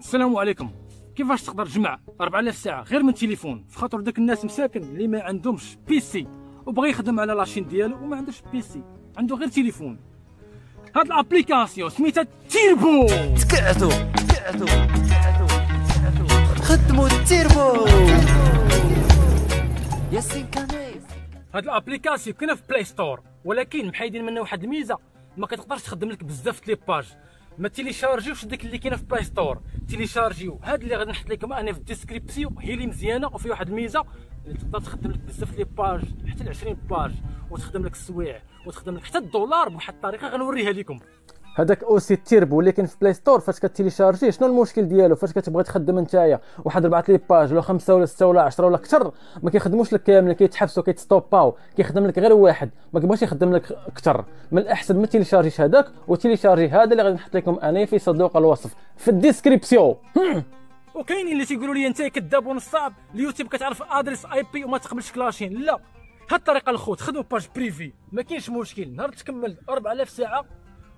السلام عليكم. كيفاش تقدر تجمع 4000 ساعة غير من تليفون في خاطر داك الناس مساكن اللي ما عندهمش بيسي وبغى يخدم على لاشين ديالو وما عندوش بيسي عنده غير تليفون. هاد الابليكاسيون سميتها تيربو. تكعتو تكعتو خدموا التيربو ياسين كانيس هاد الابليكاسيون كاينة في بلاي ستور ولكن محايدين منها واحد الميزة ما كتقدرش تخدم لك بزاف les pages ما تيليشارجيوش ديك اللي كاينة في Play Store. تيليشارجيو. هاد اللي غادي نحط لكم أنا في ال description هي اللي مزيانة وفي واحد الميزة. اللي تقدر تخدم لك بزاف les pages حتى ل 20 pages. وتخدم لك السوايع. وتخدم لك حتى الدولار بواحد الطريقة غنوريها لكم هذاك UC Turbo اللي كاين في Play Store فاش كتيليشارجيه شنو المشكل ديالو؟ فاش كتبغي تخدم نتايا واحد اربعه les pages ولا خمسة ولا ستة ولا 10 ولا أكثر ما كيخدموش لك كامل كيتحبسوا كيتستوباو كيخدم لك غير واحد ما كيبغيش يخدم لك أكثر من الأحسن ما تيليشارجيش هذاك وتيليشارجي هذا اللي غادي نحط لكم أنا في صندوق الوصف في ال description. وكاينين اللي تيقولوا لي أنت كذاب ونصاب اليوتيوب كتعرف adresse IP وما تقبلش لك la chaîne. لا هاد الطريقة الخوت خدموا page privée ما كاينش مشكل. نهار تكمل 4000 ساعة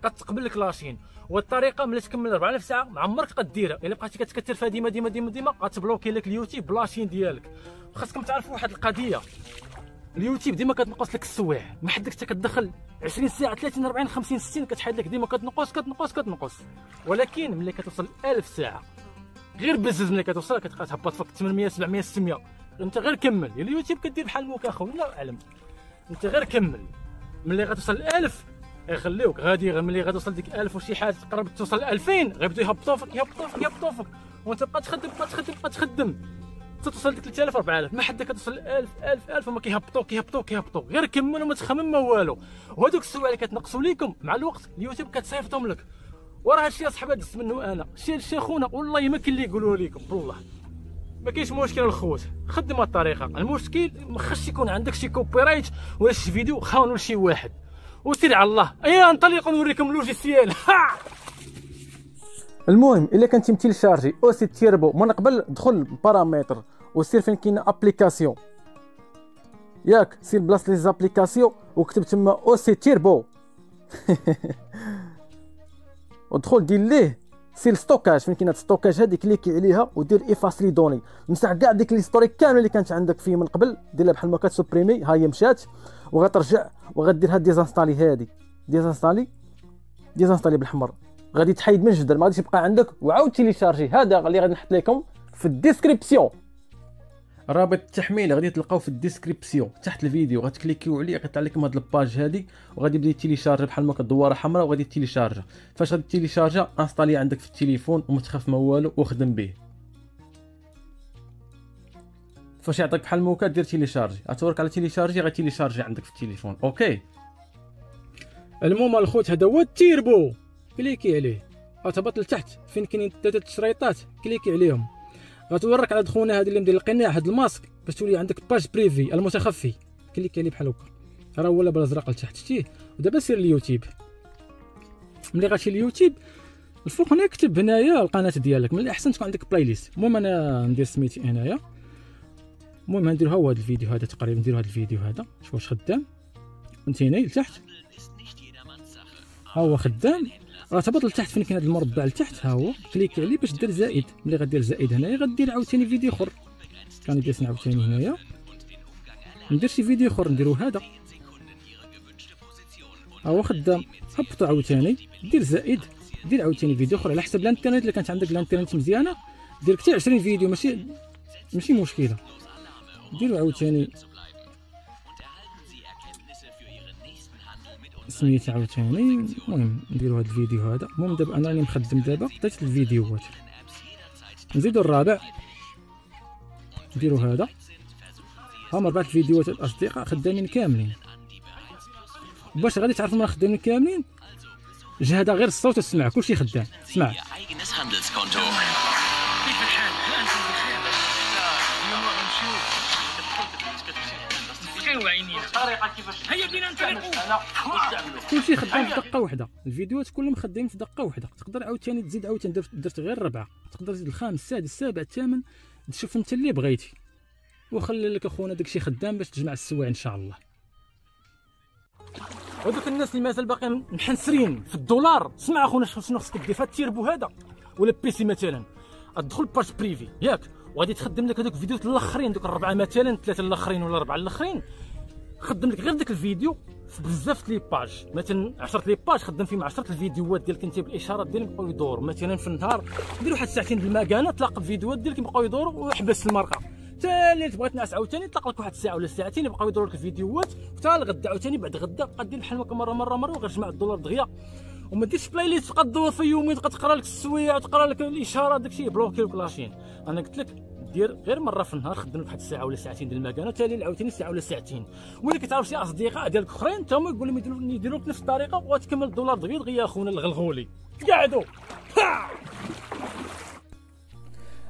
كتقبل لك la chaîne. والطريقة ملي تكمل 4000 ساعة ما عمرك غديرها. إلا بقيتي كتكثر فيها ديما ديما ديما ديما غتبلوكي لك اليوتيوب la chaîne ديالك. خاصكم تعرفوا واحد القضية. اليوتيوب ديما كتنقص لك السوايع. ما حدك حتى كتدخل 20 ساعة 30 40 50 60 كتحيد لك ديما كتنقص كتنقص كتنقص. ولكن ملي كتوصل 1000 ساعة غير بزز ملي كتوصل كتبقى تهبط فوق 800 700 600 انت غير كمل. اليوتيوب كدير بحال موك اخويا لا أعلم. انت غير كمل. ملي غتوصل 1000 يخليوك غادي ملي غتوصل ديك 1000 وشي حاجة تقرب توصل 2000 غيبداو يهبطوا فيك يهبطوا فيك يهبطوا فيك وانت بقى تخدم بقى تخدم بقى تخدم. حتى توصل ديك 3000 4000 ما حدا كتوصل 1000 1000 1000 وما كيهبطوا كيهبطوا كيهبطوا غير كمل وما تخمم ما والو. وهذوك السوايع اللي كتنقصوا ليكم مع الوقت اليوتيوب كتصيفطهم لك. وراه هادشي اصحابي دزت منه أنا. شي هادشي خونا والله ما كاين اللي يقولوه لكم بالله ما كاينش مشكل الخوت. خدم الطريقة. المشكل ما خصش يكون عندك شي copyright ولا شي فيديو خاون لشي واحد. وسير على الله. أيا نطلق نوريكم ال logiciel المهم إلا كنتي متيلشارجي UC Turbo من قبل دخل paramètres وسير فين كاين applications. ياك سير بلاصه les applications وكتب تما UC Turbo. ودخل دير ليه؟ سير stockage فين كاين stockage؟ هذيك كليكي عليها ودير efface les données. مسح كاع ديك l'historique كاملة اللي كانت عندك فيه من قبل. ديرها بحال ما كتسوبريمي ها هي مشات وغترجع وغدير هاد désinstaller هادي. désinstaller؟ désinstaller بالحمر. غادي تحيد من جديد ما غاديش يبقى عندك. وعاود تيليشارجي هذا اللي غادي نحط لكم في ال description. رابط التحميل غادي تلقاو في ال description تحت الفيديو غتكليكيو عليه غيطلع لكم هاد ال page هادي وغادي يبدا يتيليشارجا بحال ما كدواره حمراء وغادي تيليشارجا فاش غادي تيليشارجا انستالي عندك في التليفون وما تخاف ما والو وخدم به. فاش يعطيك بحال موكا دير تيليشارجي. غتورك على télécharger غتيليشارجي عندك في التليفون. OK؟ المهم الخوت هذا هو التيربو. كليكي عليه. غتهبط لتحت فين كاينين ثلاثة الشريطات؟ كليكي عليهم. غتورك على دخولنا هذه اللي مدير القناع هذا الماسك باش تولي عندك page privée المتخفي كليكي عليه بحال هكا. راه هو بالازرق لتحت شتيه. ودابا سير اليوتيوب. ملي غتمشي اليوتيوب الفوق هنا كتب هنايا القناة ديالك. من الاحسن تكون عندك playlist المهم أنا ندير سميتي هنايا. المهم نديرو هو هذا الفيديو هذا تقريبا. نديرو هذا الفيديو هذا. شوف واش خدام. فهمتيني لتحت. ها هو خدام. راه تهبط لتحت فين كاين هذا المربع؟ لتحت ها هو. clique عليه باش دير زائد. ملي غدير زائد هنايا غدير عاوتاني فيديو أخر. كان جالس عاوتاني هنايا. ندير شي فيديو أخر نديرو هذا. ها هو خدام هبطو عاوتاني. دير زائد. دير عاوتاني فيديو أخر. على حسب الانترنت إلا كانت عندك الانترنت مزيانة دير حتى 20 فيديو. ماشي ماشي مشكلة. ديروا عاوتاني. سميتي عاوتاني. المهم نديرو هاد الفيديو هذا. المهم دابا أنا راني مخدم دابا حطيت الفيديوهات نزيدو الرابع. نديرو هذا. هما اربعه الفيديوهات الأصدقاء خدامين كاملين. باش غادي تعرفوا ما خدامين كاملين؟ جهد غير الصوت وتسمع كلشي خدام. Handelskonto. كيف الحال؟ أنتم بخير. الطريقة كيفاش هيا بينا كلشي خدام في دقة واحدة. الفيديوهات كلهم خدامين في دقة واحدة. تقدر عاوتاني تزيد عاوتاني درت, غير ربعه تقدر تزيد الخامس السادس السابع الثامن. تشوف انت اللي بغيتي. وخلي لك أخونا داكشي خدام باش تجمع السوايع إن شاء الله. هذوك الناس اللي مازال باقيين محنسرين في الدولار. اسمع أخونا شنو خصك دير. في التيربو هذا. ولا PC مثلا. تدخل page privée ياك. وغادي تخدم لك هذوك الفيديوهات الاخرين دوك الربعة مثلا ثلاثة الاخرين ولا اربعه الاخرين. خدم لك غير داك الفيديو في بزاف les pages. مثلا 10 les pages خدم فيهم 10 الفيديوهات ديالك أنت بالإشهارات ديالك يبقاو يدوروا مثلا في النهار دير واحد ساعتين بالمكانه تلاقى الفيديوهات ديالك يبقاو يدوروا ويحبس المرقة. اللي تبغي تنعس عاوتاني تلاقى لك واحد الساعة ولا ساعتين يبقاو يدوروا لك الفيديوهات. حتى الغدا عاوتاني بعد غدا بقى دير بحال هكا مرة مرة مرة وغير جمع الدولار دغيا. وما ديرش playlist تبقى تدور في يومين تبقى تقرا لك السويع وتقرا لك الاشهارات داكشي بلوكي لك la chaîne أنا قلت لك دير غير مرة في النهار خدم لك واحد الساعة ولا ساعتين ديال المكانه تالي عاوتاني ساعة ولا ساعتين. ولا كتعرف شي أصدقاء ديالك أخرين حتى هما يقول لهم يديروا يديروا لك نفس الطريقة وغتكمل الدولار دغيا دغيا اخونا الغلغولي. قعدوا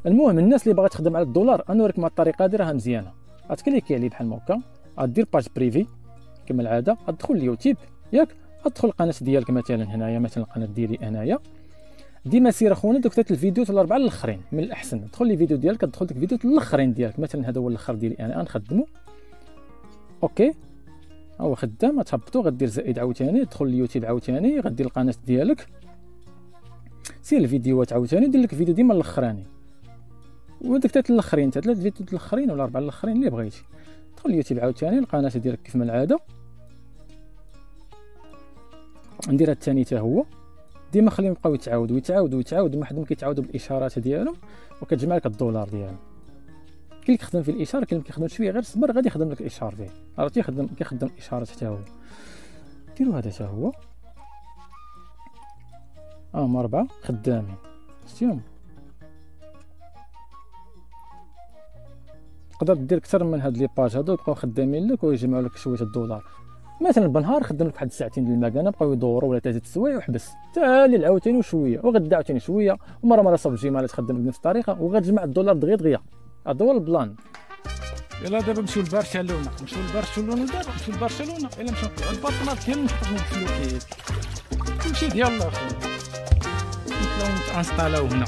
المهم الناس اللي باغا تخدم على الدولار أنا نوريك مع الطريقة هذه راها مزيانة. غتكليكي عليه بحال هكا. غدير page privée كما العادة غتدخل اليوتيوب ياك. غتدخل القناة ديالك مثلا هنايا مثلا القناة ديالي أنايا. ديما سير أخونا دوك ثلاث الفيديوهات الاربعه الاخرين من الأحسن. دخل لي فيديو ديالك تدخل ديك الفيديوهات الاخرين ديالك. مثلا هذا هو الآخر ديالي أنا نخدمو OK؟ هو خدام تهبطو غدير زائد عاوتاني تدخل اليوتيوب عاوتاني غدير القناة ديالك. سير الفيديوهات عاوتاني دير لك فيديو ديما الاخراني وداك ثلاث الآخرين ثلاث فيديوهات الآخرين ولا اربعه الاخرين اللي بغيتي. دخل اليوتيوب عاوتاني القناة ديالك كيف ما العادة. ندير الثاني حتى هو. ديما خليهم يبقاو يتعاودوا يتعاودوا يتعاودوا ما حدهم كيتعاودوا بالإشارات ديالهم وكتجمع لك الدولار ديالهم. اللي كيخدم في الإشارة كاين اللي كيخدم شوية غير صبر غادي يخدم لك الاشار فيه عرفتي؟ يخدم كيخدم الاشارات حتى هو. ديروا هذا حتى هو. آه هما أربعة. خدامين. شفتيهم تقدر دير أكثر من هاد لي باج هادو يبقاو خدامين لك ويجمعوا لك شوية الدولار. مثلا بالنهار خدم لك واحد ساعتين ديال المكانه بقاو يدوروا ولا ثلاثة سوايع وحبس. تالي عاوتاني وشويه وغدا عاوتاني شوية ومرة مرة صوب الجيمال تخدم بنفس الطريقة وغتجمع الدولار دغيا دغيا. هذا هو البلان. يلا دابا نمشيو لبرشلونة. نمشيو لبرشلونة دابا نمشيو لبرشلونة. الا مشيو البارتنات ديالنا نحطو الفلوكيت كلشي ديالنا اخويا نطلعو نتانستالاو هنا.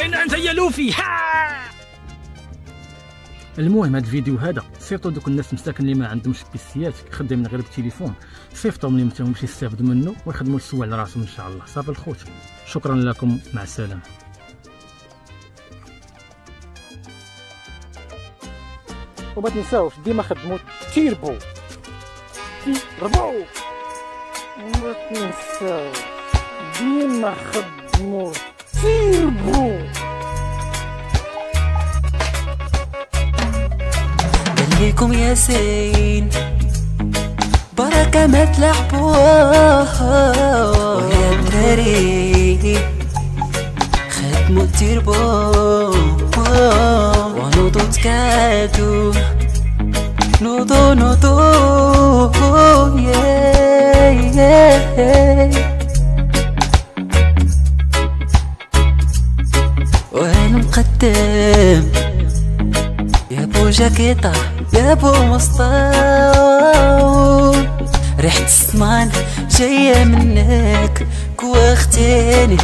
أين أنت يا لوفي؟ ها! المهم هذا الفيديو هذا صيفطوا دوك الناس مساكن اللي ما عندهمش بيسيات خدامين غير بالتليفون صيفطهم لهم حتى باش يستافدوا منه ويخدموا السوق على راسهم إن شاء الله. صافي الخوت. شكرا لكم. مع السلامة. وما تنساوش ديما خدموا تيربو. تيربو وما تنساوش ديما خدموا تيربو. عليكم يا زين. بركة ما تلعبوها. ويا الدري خدموا تيربو ونوضو تكادو نوضو نوضو يا يا وأنا مقدم؟ يا بو جاكيطة يا بو مسطاول ريحة السمان جاية منك كواختيني